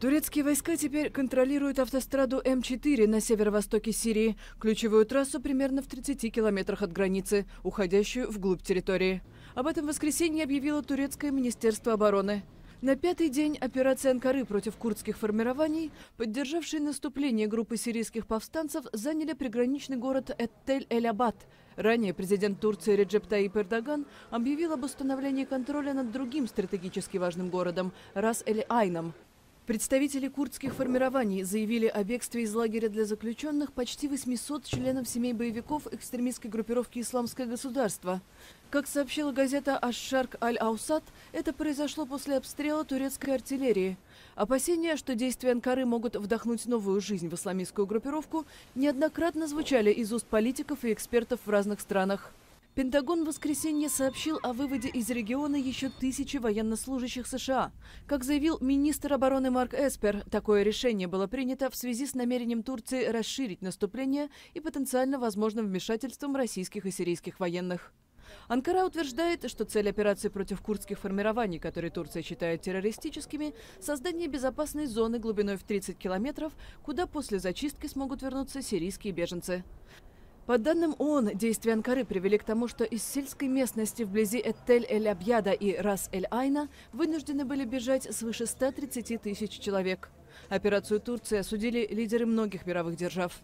Турецкие войска теперь контролируют автостраду М4 на северо-востоке Сирии, ключевую трассу примерно в 30 километрах от границы, уходящую вглубь территории. Об этом в воскресенье объявило турецкое министерство обороны. На пятый день операции Анкары против курдских формирований, поддержавшие наступление группы сирийских повстанцев, заняли приграничный город Эттель-Эль-Абад. Ранее президент Турции Реджеп Таип Эрдоган объявил об установлении контроля над другим стратегически важным городом – Рас-Эль-Айном. Представители курдских формирований заявили о бегстве из лагеря для заключенных почти 800 членов семей боевиков экстремистской группировки «Исламское государство». Как сообщила газета «Аш-Шарк Аль-Аусат», это произошло после обстрела турецкой артиллерии. Опасения, что действия Анкары могут вдохнуть новую жизнь в исламистскую группировку, неоднократно звучали из уст политиков и экспертов в разных странах. Пентагон в воскресенье сообщил о выводе из региона еще тысячи военнослужащих США. Как заявил министр обороны Марк Эспер, такое решение было принято в связи с намерением Турции расширить наступление и потенциально возможным вмешательством российских и сирийских военных. Анкара утверждает, что цель операции против курдских формирований, которые Турция считает террористическими, создание безопасной зоны глубиной в 30 километров, куда после зачистки смогут вернуться сирийские беженцы. По данным ООН, действия Анкары привели к тому, что из сельской местности вблизи Этель-эль-Абьяда и Рас-эль-Айна вынуждены были бежать свыше 130 тысяч человек. Операцию Турции осудили лидеры многих мировых держав.